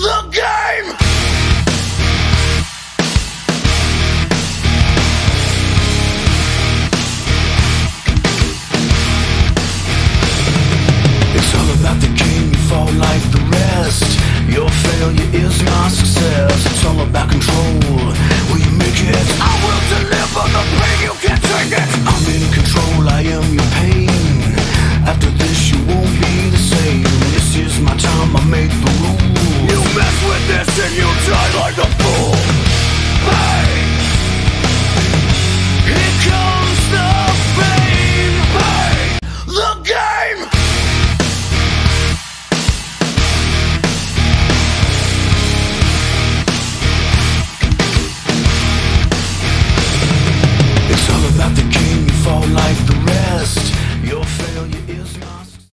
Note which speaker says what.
Speaker 1: look